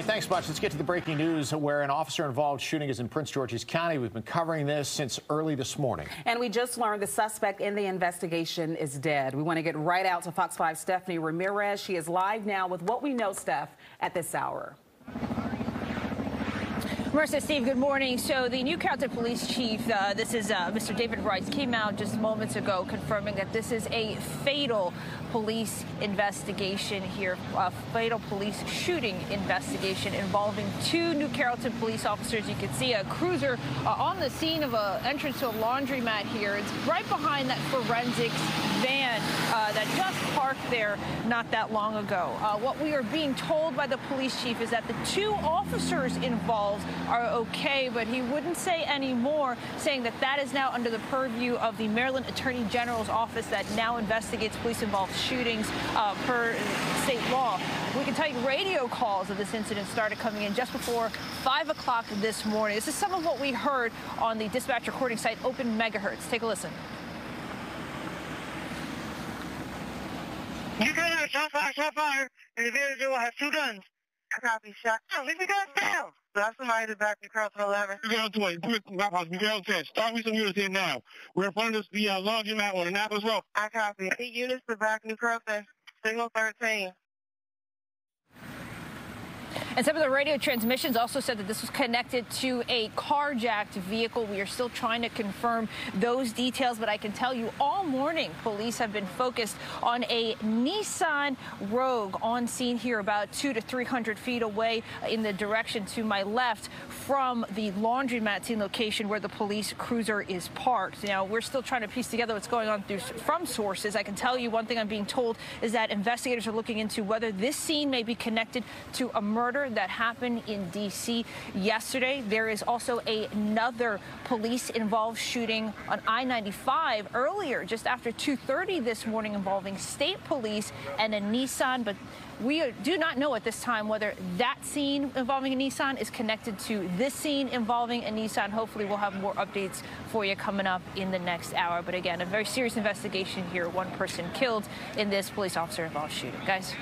Hey, thanks much. Let's get to the breaking news where an officer involved shooting is in Prince George's County. We've been covering this since early this morning. And we just learned the suspect in the investigation is dead. We want to get right out to Fox 5 Stephanie Ramirez. She is live now with what we know, Steph, at this hour. Marissa, Steve, good morning. So the New Carrollton Police Chief, uh, this is uh, Mr. David Rice, came out just moments ago confirming that this is a fatal police investigation here, a fatal police shooting investigation involving two New Carrollton police officers. You can see a cruiser uh, on the scene of an entrance to a laundromat here. It's right behind that forensics van uh, that just parked there not that long ago. Uh, what we are being told by the police chief is that the two officers involved are okay, but he wouldn't say any more, saying that that is now under the purview of the Maryland Attorney General's office that now investigates police-involved shootings uh, per state law. We can tell you radio calls of this incident started coming in just before 5 o'clock this morning. This is some of what we heard on the dispatch recording site Open Megahertz. Take a listen. You can have shot fire, shot fire. Individual has two guns. Copy, shot. Oh, leave the guns down. That's somebody to back the cross for 11. Miguel 20, quick, map house, Miguel 10. Start with some units here now. We're in front of this, the uh, laundromat on Annapolis Road. I copy. Eight units to back New Crossing. Signal 13. And some of the radio transmissions also said that this was connected to a carjacked vehicle. We are still trying to confirm those details, but I can tell you all morning police have been focused on a Nissan Rogue on scene here about two to 300 feet away in the direction to my left from the laundromat scene location where the police cruiser is parked. Now, we're still trying to piece together what's going on through, from sources. I can tell you one thing I'm being told is that investigators are looking into whether this scene may be connected to a murder that happened in D.C. yesterday. There is also another police-involved shooting on I-95 earlier, just after 2.30 this morning involving state police and a Nissan, but we do not know at this time whether that scene involving a Nissan is connected to this scene involving a Nissan. Hopefully, we'll have more updates for you coming up in the next hour. But again, a very serious investigation here. One person killed in this police officer involved shooting. Guys.